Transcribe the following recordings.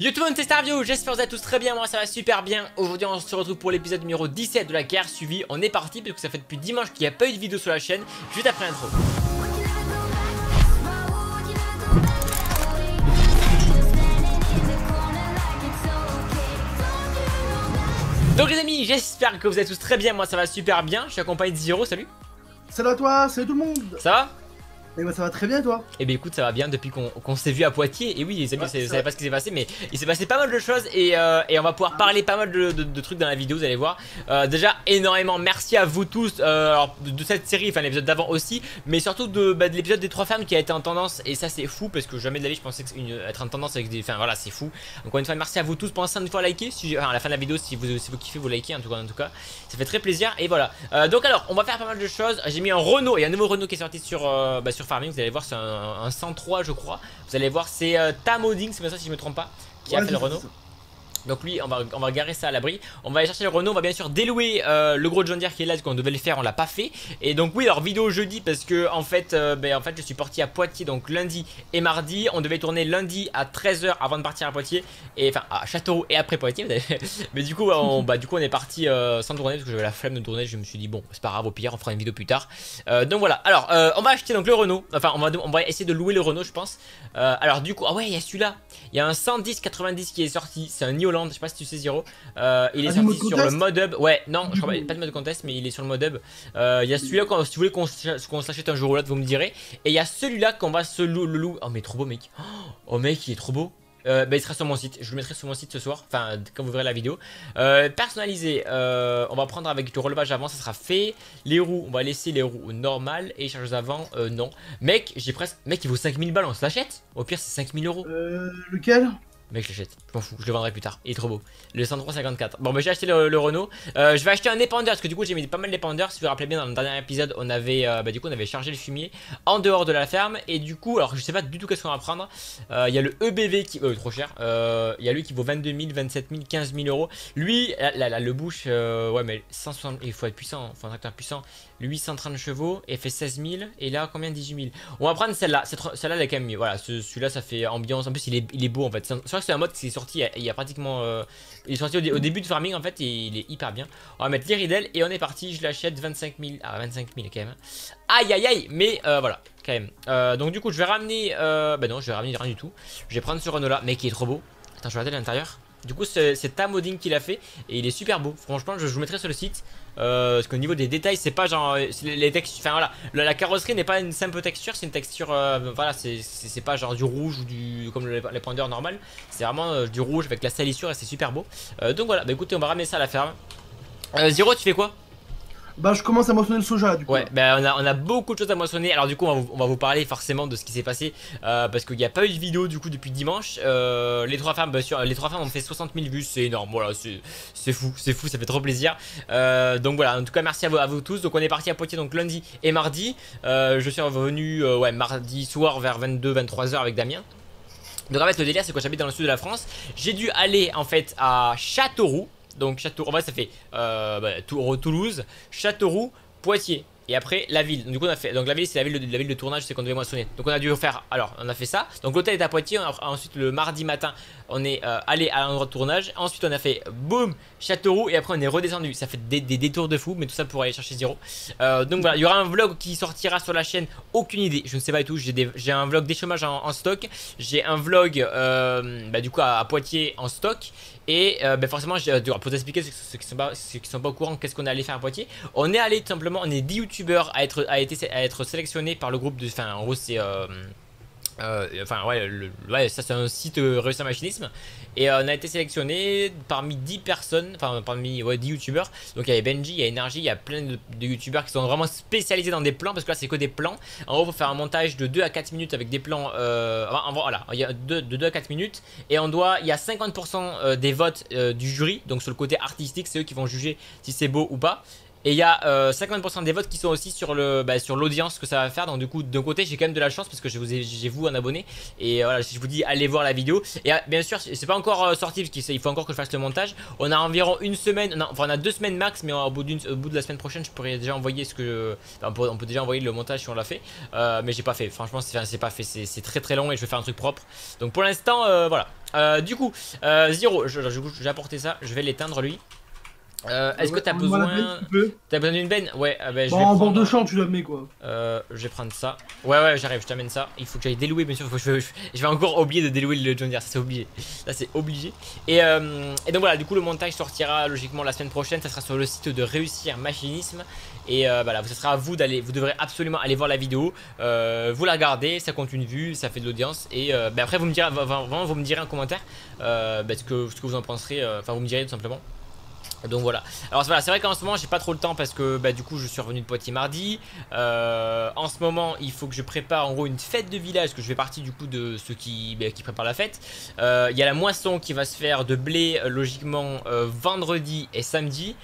Yo tout le monde c'est Starvio, j'espère que vous allez tous très bien, moi ça va super bien. Aujourd'hui on se retrouve pour l'épisode numéro 17 de la guerre suivie. On est parti parce que ça fait depuis dimanche qu'il n'y a pas eu de vidéo sur la chaîne Juste après l'intro. Donc les amis, j'espère que vous êtes tous très bien, moi ça va super bien. Je suis accompagné de Zero, salut. Salut à toi, salut tout le monde. Ça va? Et bah ça va très bien toi. Eh bien écoute ça va bien depuis qu'on s'est vu à Poitiers. Et oui les amis vous savez pas ce qui s'est passé mais il s'est passé pas mal de choses Et, euh, et on va pouvoir parler pas mal de, trucs dans la vidéo vous allez voir. Euh, Déjà énormément merci à vous tous euh, alors, de cette série, enfin l'épisode d'avant aussi Mais surtout de, bah, de l'épisode des trois femmes qui a été en tendance. Et ça c'est fou parce que jamais de la vie je pensais une, être en tendance avec des... Enfin voilà c'est fou. Encore une fois merci à vous tous, pensez une fois à liker si, enfin, à la fin de la vidéo si vous, si vous kiffez vous likez en tout cas, en tout cas. Ça fait très plaisir. Et voilà. Donc alors on va faire pas mal de choses. J'ai mis un Renault, il y a un nouveau Renault qui est sorti sur, bah, sur Farming Vous allez voir c'est un un, 103 je crois. Vous allez voir c'est euh, Tamoding, c'est ça si je me trompe pas, qui a fait le Renault. Donc lui, on va, on garer ça à l'abri. On va aller chercher le Renault. On va bien sûr délouer euh, le gros John Deere qui est là, qu'on devait le faire, on l'a pas fait. Et donc oui, alors vidéo jeudi parce que en fait, euh, ben, en fait, je suis parti à Poitiers donc lundi et mardi. On devait tourner lundi à 13h avant de partir à Poitiers et enfin à Châteauroux et après Poitiers. Mais du coup, on, bah, du coup, on est parti euh, sans tourner parce que j'avais la flemme de tourner. Je me suis dit bon, c'est pas grave, au pire, on fera une vidéo plus tard. donc voilà. Alors, on va acheter donc le Renault. Enfin, on va, on va essayer de louer le Renault, je pense. alors du coup, ah ouais, il y a celui-là. Il y a un 110 90 qui est sorti. C'est un Holland. Je sais pas si tu sais euh, il est sorti sur le mode hub. Ouais, non, je crois pas, pas de mode contest, mais il est sur le mode hub. Euh, il y a celui-là, si vous voulez qu'on s'achète un jour ou l'autre, vous me direz. Et il y a celui-là qu'on va se louer. Oh, mais trop beau, mec. Oh, mec, il est trop beau. Euh, bah, il sera sur mon site, je le mettrai sur mon site ce soir, enfin quand vous verrez la vidéo. personnalisé, on va prendre avec le relevage avant, ça sera fait. Les roues, on va laisser les roues normales et charges avant, non. Mec, j'ai presque, mec il vaut 5000 balles, on se l'achète Au pire c'est 5000 euros. Euh, lequel? Mec, je l'achète. Je m'en fous. Je le vendrai plus tard. Il est trop beau. Le 10354. Bon, bah, j'ai acheté le, Renault. Euh, je vais acheter un épandeur parce que du coup, j'ai mis pas mal d'épandeurs. Si vous vous rappelez bien, dans le dernier épisode, on avait, euh, bah, du coup, on avait chargé le fumier en dehors de la ferme. Et du coup, alors, je sais pas du tout qu'est-ce qu'on va prendre. Euh, il y a le EBV qui. Trop cher. Il y a lui qui vaut 22 000, 27 000, 15 000 euros. Lui, là, là, le bouche, ouais, mais 160. Il faut être puissant. Faut un tracteur puissant. Lui 130 chevaux et fait 16 000. Et là, combien? 18 000. On va prendre celle-là. Celle-là, elle est quand même mieux. Voilà, celui-là, ça fait ambiance. En plus, il est, il est beau en fait. C'est un mode qui est sorti il y a, pratiquement. Euh, il est sorti au, début de farming en fait. Et il est hyper bien. On va mettre l'Iridel et on est parti. Je l'achète 25 000. Ah, 25 000 quand même. Aïe aïe aïe. Mais euh, voilà, quand même. Euh, donc, du coup, je vais ramener. bah non, je vais ramener rien du tout. Je vais prendre ce Renault là, mais qui est trop beau. Attends, je vais regarder l'intérieur. Du coup, c'est Tamoding qui l'a fait et il est super beau. Franchement, je, vous mettrai sur le site. Euh, parce qu'au niveau des détails, c'est pas genre les textures. Enfin voilà, la, carrosserie n'est pas une simple texture, c'est une texture. Euh, voilà, c'est pas genre du rouge ou du comme les, les normal normales. C'est vraiment euh, du rouge avec la salissure et c'est super beau. donc voilà, bah écoutez, on va ramener ça à la ferme. Zero, tu fais quoi? Bah je commence à moissonner le soja du coup. Ouais, bah on a, on a beaucoup de choses à moissonner. Alors du coup on va vous, parler forcément de ce qui s'est passé euh, parce qu'il n'y a pas eu de vidéo du coup depuis dimanche. Euh, les trois femmes, bah, sur, les trois femmes ont fait 60 000 vues, c'est énorme. Voilà, c'est fou, c'est fou, ça fait trop plaisir. Euh, donc voilà, en tout cas merci à vous, à vous, tous. Donc on est parti à Poitiers donc lundi et mardi. je suis revenu ouais mardi soir vers 22-23h avec Damien. Donc en fait le délire c'est que j'habite dans le sud de la France. J'ai dû aller en fait à Châteauroux donc Châteauroux, en vrai ça fait euh, bah, Toulouse, Châteauroux, Poitiers. Et après la ville. Donc, du coup, on a fait. Donc la ville, c'est la ville de la ville de tournage, c'est qu'on devait moissonner. Donc on a dû refaire. Alors, on a fait ça. Donc l'hôtel est à Poitiers. ensuite le mardi matin, on est euh, allé à l'endroit de tournage. Ensuite, on a fait boum Châteauroux et après on est redescendu. Ça fait des, détours de fou, mais tout ça pour aller chercher Zero. Euh, donc voilà, il y aura un vlog qui sortira sur la chaîne. Aucune idée, je ne sais pas du tout. J'ai un vlog des chômages en, stock. J'ai un vlog bah, du coup à Poitiers en stock. Et euh, ben forcément, pour t'expliquer ceux qui sont pas, ceux qui sont pas au courant, qu'est-ce qu'on est allé faire à Poitiers. On est allé tout simplement, on est 10 youtubeurs à être, à, à être sélectionnés par le groupe de. Enfin, en gros, c'est. Euh, euh, enfin ouais, ouais ça c'est un site euh, réussi machinisme. Et euh, on a été sélectionné parmi 10 personnes, enfin parmi ouais, 10 youtubeurs. Donc il y avait Benji, il y a Energy, il y a plein de, youtubeurs qui sont vraiment spécialisés dans des plans parce que là c'est que des plans. En gros il faut faire un montage de 2 à 4 minutes avec des plans enfin, voilà, il y a de 2 à 4 minutes. Et on doit, il y a 50% des votes du jury. Donc sur le côté artistique c'est eux qui vont juger si c'est beau ou pas et il y a 50% euh, des votes qui sont aussi sur le bah, sur l'audience que ça va faire. Donc du coup, d'un côté, j'ai quand même de la chance parce que j'ai vous un abonné. Et voilà, si je vous dis allez voir la vidéo. Et ah, bien sûr, c'est pas encore euh, sorti parce qu'il faut encore que je fasse le montage. On a environ une semaine, enfin on a deux semaines max, mais au bout, de la semaine prochaine, je pourrais déjà envoyer ce que, on, peut, déjà envoyer le montage si on l'a fait. Euh, mais j'ai pas fait. Franchement, c'est pas fait. C'est très très long et je vais faire un truc propre. Donc pour l'instant, voilà, Euh, du coup, euh, Zero, je- je- j'ai apporté ça, je vais l'éteindre lui. Euh, Est-ce que t'as besoin... T'as besoin d'une benne? Ouais, ah bah, je Bon, vais en bord prendre... de champ, tu la mets quoi. Euh, je vais prendre ça. Ouais, ouais, j'arrive, je t'amène ça. Il faut que j'aille délouer, bien sûr. Faut que je, vais encore oublier de délouer le John Deere, ça c'est obligé. Là, c'est obligé. Et, euh, et donc voilà, du coup, le montage sortira logiquement la semaine prochaine. Ça sera sur le site de Réussir Machinisme. Et euh, voilà, ce sera à vous d'aller. Vous devrez absolument aller voir la vidéo. Euh, vous la regardez, ça compte une vue, ça fait de l'audience. Et euh, bah, après, vous me direz, vraiment, vous me direz en commentaire euh, bah, ce, que, ce que vous en penserez. euh, Enfin, vous me direz tout simplement. Donc voilà. Alors voilà, c'est vrai qu'en ce moment j'ai pas trop le temps parce que bah, du coup je suis revenu de Poitiers mardi. Euh, en ce moment il faut que je prépare en gros une fête de village que je fais partie du coup de ceux qui, bah, qui préparent la fête. Euh, Il y a la moisson qui va se faire de blé euh, logiquement euh, vendredi et samedi.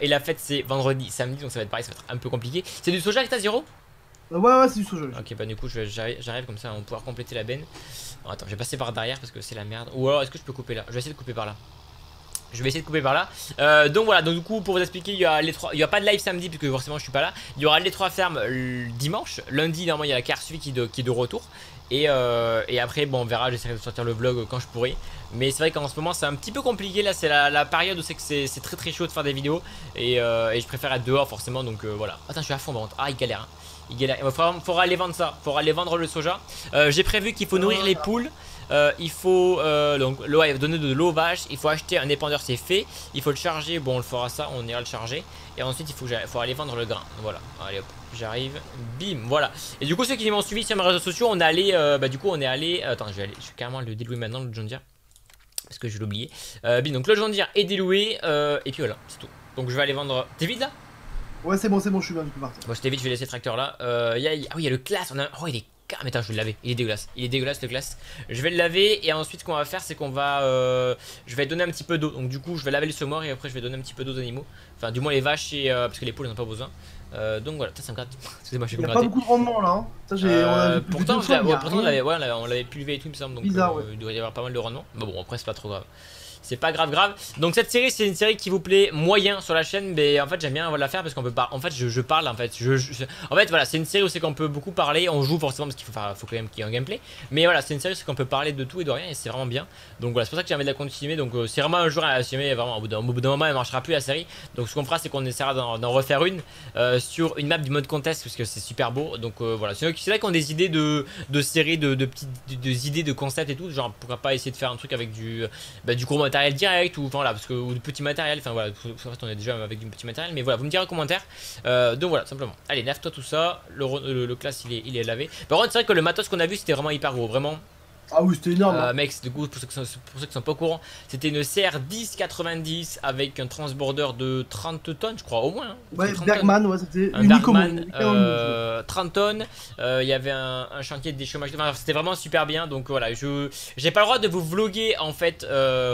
Et la fête c'est vendredi, samedi donc ça va être pareil, ça va être un peu compliqué. C'est du soja que t'as zéro ouais, ouais, c'est du soja. Ok bah du coup j'arrive comme ça on va pouvoir compléter la benne. Attends je vais passer par derrière parce que c'est la merde. Ou alors est-ce que je peux couper là? Je vais essayer de couper par là. Je vais essayer de couper par là. Euh, donc voilà, donc du coup pour vous expliquer, il y a les trois, il y a pas de live samedi puisque forcément je suis pas là. Il y aura les trois fermes le dimanche. Lundi normalement il y a la Carsuit qui, qui est de retour. Et, euh, et après bon on verra, j'essaierai de sortir le vlog quand je pourrai. Mais c'est vrai qu'en ce moment c'est un petit peu compliqué là, c'est la, période où c'est très très chaud de faire des vidéos. Et, euh, je préfère être dehors forcément donc euh, voilà. Attends je suis à fond. Ah il galère. hein. Il galère. Il faudra, aller vendre ça, faudra aller vendre le soja. Euh, J'ai prévu qu'il faut nourrir les poules. Euh, il faut euh, donc l'eau, donner de l'eau aux vaches. Il faut acheter un épandeur, c'est fait. Il faut le charger. Bon, on le fera ça. On ira le charger. Et ensuite, il faut, faut aller vendre le grain. Voilà. Allez hop, j'arrive. Bim, voilà. Et du coup, ceux qui m'ont suivi sur mes réseaux sociaux, on est allé. euh, bah du coup, on est allé. Attends, je vais aller. Je vais carrément le délouer maintenant le John Deere parce que je vais l'oublier. Euh, bim, donc le John Deere est déloué. euh, et puis voilà, c'est tout. Donc je vais aller vendre. T'es vide là? Ouais, c'est bon, c'est bon, je suis bien, je peux partir. Bon, j'étais vite, je vais laisser le tracteur là. Euh, y a- y a- ah oui, il y a le classe. On a... Oh, il est. car- Mais attends, je vais le laver. Il est dégueulasse. Il est dégueulasse le classe. Je vais le laver et ensuite, ce qu'on va faire, c'est qu'on va. euh, Je vais donner un petit peu d'eau. Donc, du coup, je vais laver le semoir et après, je vais donner un petit peu d'eau aux animaux. Enfin, du moins les vaches et. euh, Parce que les poules, elles n'ont pas besoin. Euh, donc voilà, ça me gratte. Excusez-moi, je Il vais y a pas beaucoup de rendement là. Hein. Ça, j'ai. Euh, on depuis pourtant, il on l'avait ouais, pulvé et tout, il me semble. Donc, Bizarre, euh, ouais. il doit y avoir pas mal de rendement. Mais bon, après, c'est pas trop grave. C'est pas grave, grave. Donc, cette série, c'est une série qui vous plaît moyen sur la chaîne. Mais en fait, j'aime bien la faire parce qu'on peut pas. En fait, je, parle. En fait, en fait, voilà, c'est une série où c'est qu'on peut beaucoup parler. On joue forcément parce qu'il faut, quand même qu'il y ait un gameplay. Mais voilà, c'est une série où c'est qu'on peut parler de tout et de rien et c'est vraiment bien. Donc, voilà, c'est pour ça que j'ai envie de la continuer. Donc, euh, si vraiment un jour, si jamais, vraiment, au bout d'un moment, elle marchera plus la série. Donc, ce qu'on fera, c'est qu'on essaiera d'en refaire une euh, sur une map du mode contest parce que c'est super beau. Donc, euh, voilà, c'est c'est là qu'on a des idées de, de séries, de, petites idées de concepts et tout. Genre, pourquoi pas essayer de faire un truc avec du, bah, du matériel direct ou voilà, parce que ou du petit matériel. Enfin voilà, en fait, on est déjà avec du petit matériel, mais voilà, vous me direz en commentaire. Euh, donc voilà, simplement. Allez, lave-toi tout ça. Le, le, le classe, il est, il est lavé. Par contre, c'est vrai que le matos qu'on a vu, c'était vraiment hyper gros, vraiment. Ah oui, c'était énorme. Euh, hein. mec, du coup, pour ceux, qui sont, pour ceux qui sont pas au courant, c'était une CR 1090 avec un transborder de 30 tonnes, je crois, au moins. hein. Ouais, 30 tonnes. Bergman, ouais, c'était Un Bergman, monde. unique au monde. euh, 30 tonnes. Euh, Il y avait un, un chantier de déchômage. Enfin, c'était vraiment super bien. Donc voilà, je j'ai pas le droit de vous vloguer en fait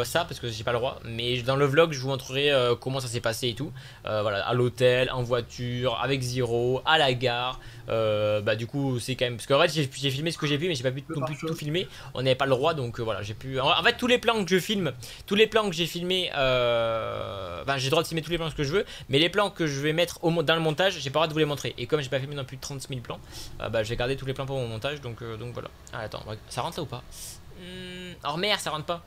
ça parce que j'ai pas le droit. Mais dans le vlog, je vous montrerai comment ça s'est passé et tout. Voilà, à l'hôtel, en voiture, avec Zero, à la gare. Bah du coup, c'est quand même parce qu'en fait, j'ai filmé ce que j'ai pu, mais j'ai pas pu non plus tout filmer. On n'avait pas le droit, donc euh, voilà, j'ai pu. En, fait, tous les plans que je filme, tous les plans que j'ai filmés, euh... enfin, j'ai le droit de filmer tous les plans que je veux. Mais les plans que je vais mettre au, dans le montage, j'ai pas le droit de vous les montrer. Et comme j'ai pas filmé non plus de 30 000 plans, euh, bah j'ai gardé tous les plans pour mon montage. Donc, donc voilà. Ah, attends, ça rentre ça ou pas? Hmm, Oh merde, ça rentre pas.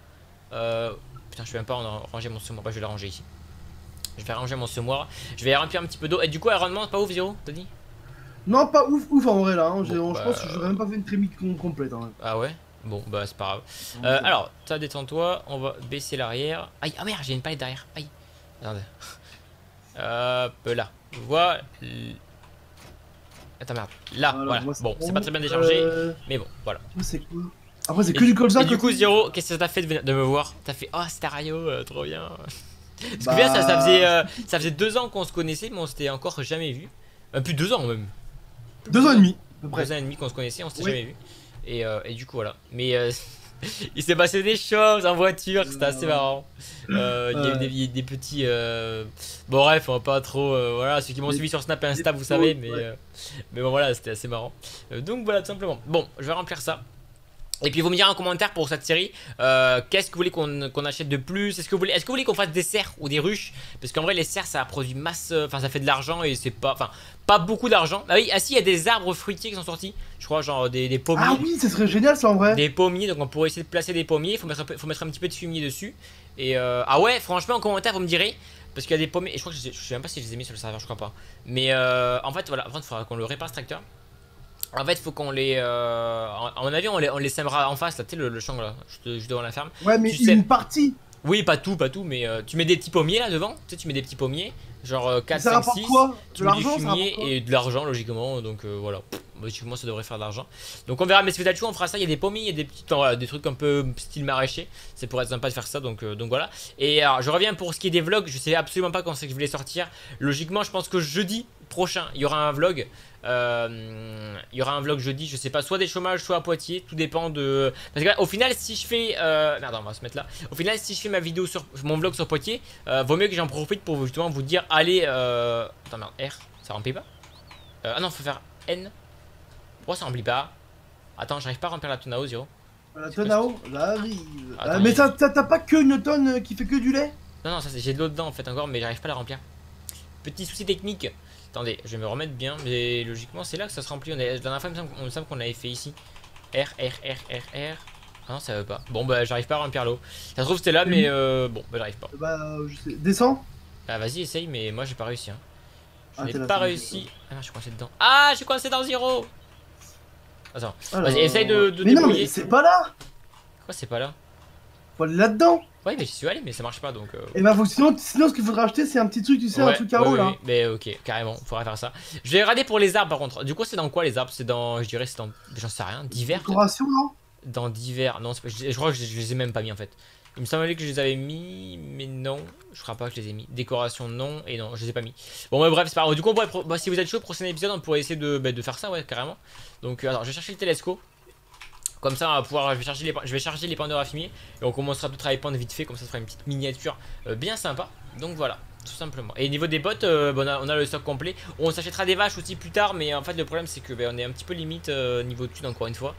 Euh, putain, je vais même pas en- ranger mon semoir. Bah, je vais le ranger ici. Je vais ranger mon semoir. Je vais remplir un petit peu d'eau. Et du coup, elle rendement, pas ouf, Zero T'as dit? Non, pas ouf, ouf en vrai là. hein. Je bah, pense que j'aurais même pas fait une trémie com- complète. Hein. Ah ouais? Bon, bah c'est pas grave. Euh, alors, ça détends-toi, on va baisser l'arrière. Aïe, ah merde, j'ai une palette derrière. Aïe. Attendez. Hop là. Voilà. Attends, merde. Là, Voilà, voilà. moi, c'est Bon, c'est bon. pas très bien déchargé, Euh, mais bon, voilà. c'est quoi Après, c'est que du colza. Et du coup, Zero, qu'est-ce que ça t'a fait de, me voir? T'as fait, oh, Stario, euh, trop bien. Parce que Bah, bien, ça, ça, faisait, euh, ça faisait deux ans qu'on se connaissait, mais on s'était encore jamais vu. Plus de deux ans même. Deux ans et demi, à peu près. deux ans et demi qu'on se connaissait, on s'était Oui. jamais vu. Et, euh, et du coup, voilà. Mais euh, il s'est passé des choses en voiture, c'était assez marrant. Euh, il y a eu des, il y a eu des petits. Bon, bref, on va pas trop. voilà, ceux qui m'ont suivi sur Snap et Insta, vous savez, mais, mais bon, voilà, c'était assez marrant. Donc, voilà, tout simplement. Bon, je vais remplir ça. Et puis vous me direz en commentaire pour cette série, euh, qu'est-ce que vous voulez qu'on achète de plus? Est-ce que vous voulez, est-ce que vous voulez qu'on fasse des serres ou des ruches? Parce qu'en vrai les serres ça produit masse, enfin ça fait de l'argent et c'est pas, enfin pas beaucoup d'argent. Ah oui, ah si il y a des arbres fruitiers qui sont sortis, je crois genre des, des pommiers. Ah oui, ça serait génial ça en vrai. Des pommiers, donc on pourrait essayer de placer des pommiers, faut mettre, faut mettre un petit peu de fumier dessus. Et euh, ah ouais, franchement en commentaire vous me direz, parce qu'il y a des pommiers, et je crois que je, je sais même pas si je les ai mis sur le serveur, je crois pas. Mais euh, en fait voilà, en il faudra qu'on le répare ce tracteur. En fait, faut qu'on les. Euh, à mon avis, on les, on les sèmera en face, là, tu sais, le, le champ là, juste, devant la ferme. Ouais, mais tu une partie. Oui, pas tout, pas tout, mais euh, tu mets des petits pommiers là devant, tu sais, tu mets des petits pommiers, genre euh, 4, ça 5, rapporte 6. quoi Tu De mets du fumier et de l'argent logiquement, donc euh, voilà. Logiquement, ça devrait faire de l'argent. Donc on verra, mais si vous êtes chaud, on fera ça. Il y a des pommiers, il y a des petits, voilà, des trucs un peu style maraîcher. Ça pourrait être sympa de faire ça, donc, euh, donc voilà. Et alors, je reviens pour ce qui est des vlogs. Je sais absolument pas quand c'est que je vais les sortir. Logiquement, je pense que jeudi prochain, il y aura un vlog. Euh, il y aura un vlog jeudi, je sais pas, soit des chômages, soit à Poitiers, tout dépend de. Parce que au final, si je fais. Euh... Merde, on va se mettre là. Au final, si je fais ma vidéo sur mon vlog sur Poitiers, euh, vaut mieux que j'en profite pour justement vous dire allez. Euh... Attends, merde, R, ça remplit pas? Ah non, faut faire N. Pourquoi ça remplit pas? Attends, j'arrive pas à remplir la tonne à eau, Zero. La tonne à eau, j'arrive. Attends, Ah, mais t'as pas que une tonne qui fait que du lait? Non, non, j'ai de l'eau dedans en fait encore, mais j'arrive pas à la remplir. Petit souci technique. Attendez, je vais me remettre bien, mais logiquement c'est là que ça se remplit. On est, la dernière fois, il me semble- qu'on l'avait fait ici. R, R, R, R, R. Ah non, ça veut pas. Bon, bah j'arrive pas à remplir l'eau. Ça se trouve c'était là, mais euh, bon, bah j'arrive pas. Bah, je sais. Descends. Ah, vas-y, essaye, mais moi j'ai pas réussi. Hein. Je Ah, n'ai pas là, réussi. Ah non, je suis coincé dedans. Ah, je suis coincé dans zéro. Attends, Alors, Vas-y, essaye de- de Mais non, débrouiller. mais c'est pas là pourquoi c'est pas là? Faut aller là-dedans. Ouais, mais j'y suis allé, mais ça marche pas donc. euh, Et bah, faut, sinon, sinon, ce qu'il faudra acheter, c'est un petit truc, tu sais, un Ouais, truc à ouais, là. Mais ok, carrément, faudrait faire ça. Je vais regarder pour les arbres par contre. Du coup, c'est dans quoi les arbres? C'est dans, je dirais, c'est dans, j'en sais rien, divers. Décoration, non? Dans divers. Non, pas- je, je crois que je, je les ai même pas mis en fait. Il me semblait que je les avais mis, mais non, je crois pas que je les ai mis. Décoration non, et non, je les ai pas mis. Bon, bah, bref, c'est pas grave. Du coup, on pourrait pro- bah, si vous êtes chaud, prochain épisode, on pourrait essayer de, bah, de faire ça, ouais, carrément. Donc, euh, alors, je vais chercher le télescope. Comme ça, on va pouvoir, je vais charger les, je vais charger les à fumier et on commencera peut-être à les pendre vite fait, comme ça, ça une petite miniature euh, bien sympa. Donc voilà, tout simplement. Et niveau des bottes, euh, bon, on, a, le stock complet. On s'achètera des vaches aussi plus tard, mais en fait, le problème c'est que ben, on est un petit peu limite euh, niveau de thunes encore une fois.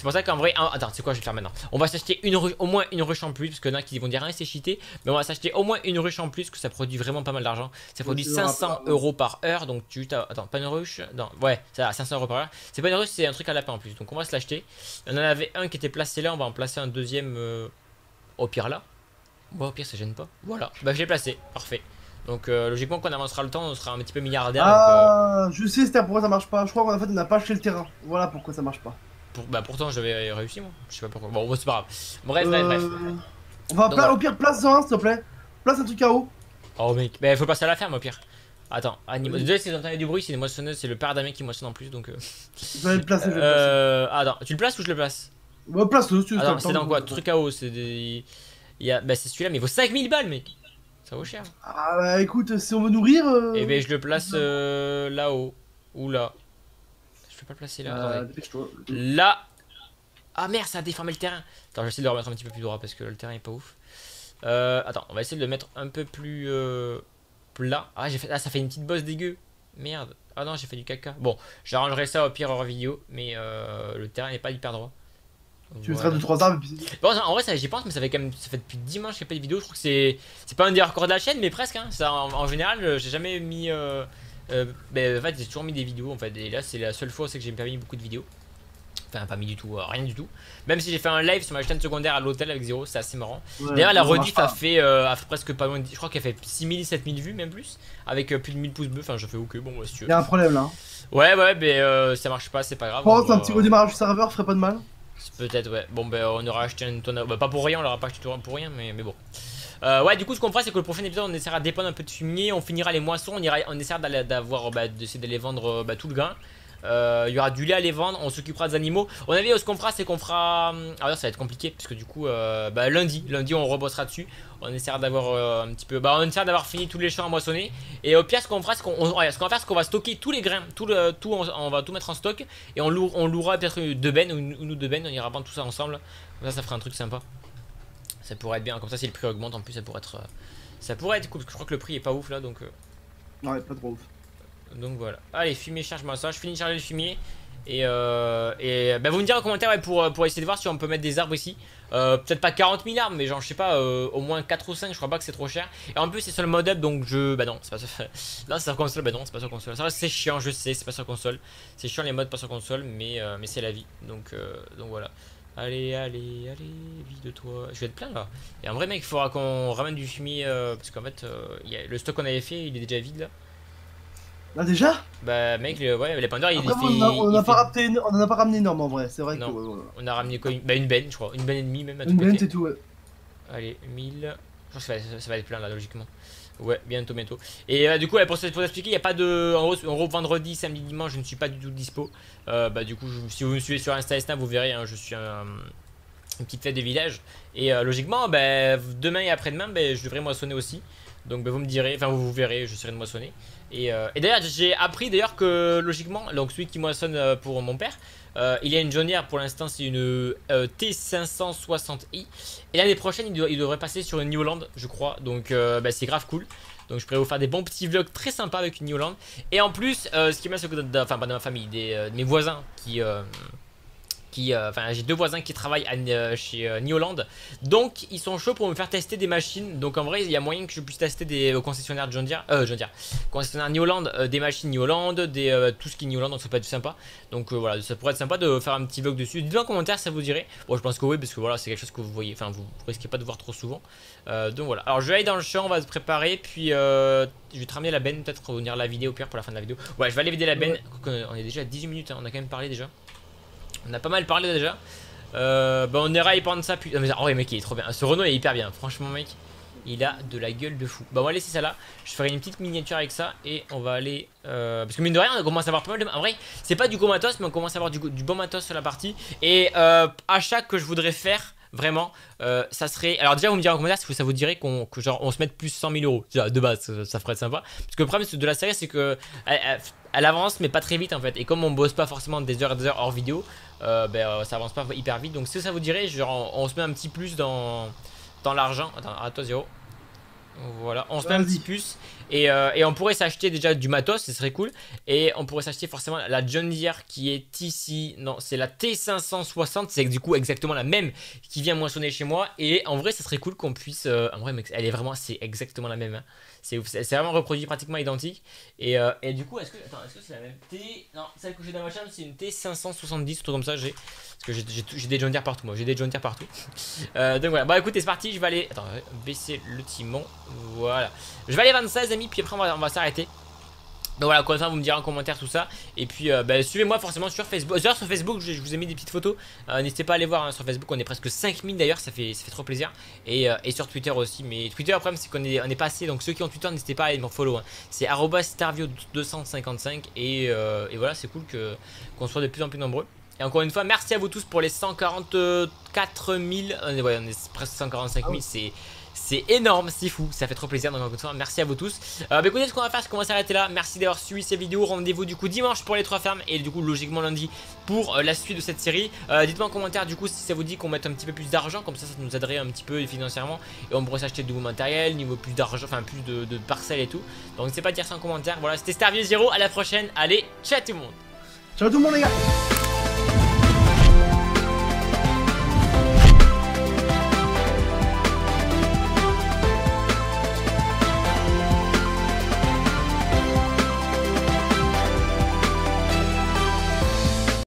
C'est pour ça qu'en vrai, ah, attends, c'est quoi, je vais le faire maintenant. On va s'acheter une ru- au moins une ruche en plus, parce qu'il y en a qui vont dire ah, c'est cheaté, mais on va s'acheter au moins une ruche en plus, que ça produit vraiment pas mal d'argent. Ça produit c'est vrai, 500 apparemment. euros par heure, donc tu t'as. Attends, pas une ruche? Non, ouais, ça va, 500 euros par heure. C'est pas une ruche, c'est un truc à lapin en plus, donc on va se l'acheter. On en avait un qui était placé là, on va en placer un deuxième euh, au pire là. Ouais, au pire, ça gêne pas. Voilà, bah je l'ai placé, parfait. Donc euh, logiquement, quand on avancera le temps, on sera un petit peu milliardaire. donc, euh, Ah, je sais, c'était pourquoi ça marche pas. Je crois qu'en fait, on n'a pas acheté le terrain. Voilà pourquoi ça marche pas. Pour- bah pourtant, j'avais réussi moi. Je sais pas pourquoi. Bon, c'est pas grave. Bref, bref, bref. Euh, On va Donc, pla- voilà. au pire, place en un, s'il te plaît. Place un truc à eau. Oh mec, bah faut passer à la ferme au pire. Attends, déjà si vous entendez du bruit, c'est une moissonneuse, c'est le père Damien qui moissonne en plus donc. Euh... Je vais le placer, je vais le placer. euh, attends, tu le places ou je le place? Ouais, place-le si tu veux. Attends, t'as c'est dans quoi? Truc à eau, c'est des. Il y a... Bah c'est celui-là, mais il vaut 5000 balles mec Ça vaut cher. Ah bah écoute, si on veut nourrir. Euh... Et ben je le place euh, là-haut. Ou là. Je peux pas le placer là. euh. Là. Ah merde, ça a déformé le terrain. Attends, j'essaie de le remettre un petit peu plus droit parce que le terrain est pas ouf. Euh, attends, on va essayer de le mettre un peu plus euh, plat. Ah, j'ai fait... ah, ça fait une petite bosse dégueu. Merde. Ah non, j'ai fait du caca. Bon, j'arrangerai ça au pire hors vidéo, mais euh, le terrain n'est pas hyper droit. Tu Voilà. mettras 2-3 arbres puis. Bon, en vrai, ça, j'y pense, mais ça fait quand même, ça fait depuis dimanche qu'il n'y a pas de vidéo. Je trouve que c'est, c'est pas un des records de la chaîne, mais presque. Hein. Ça, en, en général, j'ai jamais mis. Euh, euh, ben, en fait, j'ai toujours mis des vidéos. En fait, et là, c'est la seule fois c'est que j'ai pas mis beaucoup de vidéos. Enfin, pas mis du tout, euh, rien du tout. Même si j'ai fait un live sur ma chaîne secondaire à l'hôtel avec Zéro, c'est assez marrant. Ouais, D'ailleurs, la rediff pas. a fait, euh, a fait presque pas loin de. Je crois qu'elle fait 6000, 7000 vues, même plus. Avec euh, plus de 1000 pouces bleus. Enfin, je fais ok, bon, bah, si tu veux. Il y a un problème là. Ouais, ouais, mais ça marche pas, c'est pas grave. Je pense on qu'un va- petit redémarrage du serveur ferait pas de mal. Peut-être, ouais. Bon, ben, on aura acheté une tonne. Bah, pas pour rien, on l'aura pas acheté pour rien, mais, mais bon. Euh, ouais, du coup, ce qu'on fera, c'est que le prochain épisode, on essaiera de dépendre un peu de fumier, on finira les moissons, on, ira, on essaiera d'avoir, bah, d'essayer d'aller vendre bah, tout le grain. Euh, Il y aura du lait à les vendre, on s'occupera des animaux. On avait ce qu'on fera, c'est qu'on fera. hum, Alors, ça va être compliqué, parce que du coup, euh, bah, lundi, lundi, on rebossera dessus. On essaiera d'avoir euh, un petit peu. On essaiera d'avoir fini tous les champs à moissonner. Et au pire, ce qu'on fera, c'est qu'on ce va qu'on va stocker tous les grains, tout tout, on, va tout mettre en stock. Et on, loue- on louera peut-être deux bennes ou une, ou deux bennes, on ira vendre tout ça ensemble. Ça, ça fera un truc sympa. Ça pourrait être bien. Comme ça, si le prix augmente, en plus, ça pourrait être. euh, ça pourrait être cool, parce que je crois que le prix est pas ouf là, donc. euh, Ouais, pas trop ouf. donc voilà. Allez, fumier, charge-moi ça. Je finis de charger le fumier. Et, euh, et bah, vous me direz en commentaire pour, pour essayer de voir si on peut mettre des arbres ici. Euh, peut-être pas 40 000 arbres, mais genre, je sais pas, euh, au moins 4 ou 5, je crois pas que c'est trop cher. Et en plus, c'est sur le mode up, donc je. Bah non, c'est pas sur. Là, c'est sur console, bah non, c'est pas sur console. C'est chiant, je sais, c'est pas sur console. C'est chiant les modes pas sur console, mais, mais c'est la vie. Donc, donc voilà. Allez, allez, allez, vie de toi. Je vais être plein là. Et en vrai, mec, il faudra qu'on ramène du fumier. parce qu'en fait, y a, le stock qu'on avait fait, il est déjà vide là. Là déjà? Bah mec, ouais, les pandores, il, fait, on, a, pas on a pas ramené énorme en vrai, c'est vrai que... On a ramené quoi une, bah, une benne, je crois, une benne et demie même à Une benne c'est tout, ouais. Allez, 1000... Je pense que ça va, être plein là, logiquement. Ouais, bientôt, bientôt. Et euh, du coup, pour, pour expliquer, il n'y a pas de... En gros, vendredi, samedi, dimanche, je ne suis pas du tout dispo. Euh, bah du coup, si vous me suivez sur Insta et Snap, vous verrez, hein, je suis un une petite fête de village. Et euh, logiquement, bah, demain et après-demain, bah, je devrais moissonner aussi. Donc bah, vous me direz, enfin vous, verrez, je serai de moissonner. Et, et d'ailleurs, j'ai appris d'ailleurs que logiquement, donc celui qui moissonne pour mon père, il y a une jaunière pour l'instant, c'est une T560i. Et l'année prochaine, il, devrait passer sur une New Holland, je crois. Donc bah, c'est grave cool. Donc je pourrais vous faire des bons petits vlogs très sympas avec une New Holland. Et en plus, ce qui que, enfin pas de ma famille, des, de mes voisins qui qui, euh, enfin j'ai deux voisins qui travaillent euh, chez euh, New Holland donc ils sont chauds pour me faire tester des machines. Donc en vrai il y a moyen que je puisse tester des concessionnaires John Deere, euh, John Deere, concessionnaires Holland, des machines New Holland, des, tout ce qui est New Holland donc ça peut être sympa. Donc voilà ça pourrait être sympa de faire un petit vlog dessus. Dites-moi en commentaire ça vous dirait. Bon je pense que oui parce que voilà c'est quelque chose que vous voyez enfin vous risquez pas de voir trop souvent. Donc voilà. Alors je vais aller dans le champ on va se préparer puis je vais te ramener la benne peut-être revenir la vidéo au pire pour la fin de la vidéo. Ouais je vais aller vider la benne on est déjà à 18 minutes hein, on a quand même parlé déjà on a pas mal parlé déjà. Euh, bah on ira y prendre ça puis... oh ouais mec il est trop bien. Ce Renault est hyper bien. Franchement mec. Il a de la gueule de fou. Bah on va laisser ça là. Je ferai une petite miniature avec ça. Et on va aller... Euh, parce que mine de rien on commence à avoir pas mal de... En vrai c'est pas du gros matos mais on commence à avoir du, bon matos sur la partie. Et euh, achat que je voudrais faire vraiment euh, ça serait alors déjà vous me direz en commentaire si ça vous dirait qu'on que genre on se mette plus 100 000 euros de base ça, ferait sympa parce que le problème de la série c'est que elle, avance mais pas très vite en fait et comme on bosse pas forcément des heures et des heures hors vidéo euh, ben, euh, ça avance pas hyper vite. Donc si ça vous dirait, genre, on, se met un petit plus dans, dans l'argent. Attends, à toi zéro. Voilà, on se met un petit plus et, euh, et on pourrait s'acheter déjà du matos, ce serait cool. Et on pourrait s'acheter forcément la John Deere qui est ici. Non, c'est la T560, c'est du coup exactement la même qui vient moissonner chez moi. Et en vrai, ça serait cool qu'on puisse. en vrai, elle est vraiment, c'est exactement la même. Hein. C'est vraiment reproduit pratiquement identique. Et, euh, et du coup, est-ce que est-ce que c'est la même T Non, celle que j'ai dans ma chambre, c'est une T570, tout comme ça. J'ai parce que j'ai des John Deere partout, moi. J'ai des John Deere partout. Euh, donc voilà. Bah écoutez, c'est parti. Je vais aller. Attends, baisser le timon. Voilà. Je vais aller 26 amis, puis après on va, on va s'arrêter. Donc voilà, quoi ça, vous me direz en commentaire tout ça. Et puis, euh, bah, suivez-moi forcément sur Facebook. D'ailleurs, sur Facebook, je, vous ai mis des petites photos. Euh, n'hésitez pas à aller voir hein, sur Facebook. On est presque 5000 d'ailleurs, ça fait, ça fait trop plaisir. Et, euh, et, sur Twitter aussi. Mais Twitter, le problème, c'est qu'on est, on est pas assez. Donc ceux qui ont Twitter, n'hésitez pas à aller me follow. Hein. C'est starvio255. Et, et, voilà, c'est cool qu'on soit de plus en plus nombreux. Et encore une fois, merci à vous tous pour les 144 000. Ouais, on est presque 145 000. C'est c'est énorme, c'est fou, ça fait trop plaisir. Donc, encore merci à vous tous. Euh, bah, écoutez, ce qu'on va faire, c'est qu'on va s'arrêter là. Merci d'avoir suivi ces vidéos. Rendez-vous du coup dimanche pour les trois fermes et du coup, logiquement, lundi pour euh, la suite de cette série. Euh, dites-moi en commentaire du coup si ça vous dit qu'on mette un petit peu plus d'argent, comme ça, ça nous aiderait un petit peu financièrement et on pourrait s'acheter de nouveaux matériels, niveau plus d'argent, enfin plus de, parcelles et tout. Donc, n'hésitez pas à dire ça en commentaire. Voilà, c'était Starview 0. À la prochaine. Allez, ciao tout le monde. Ciao tout le monde, les gars.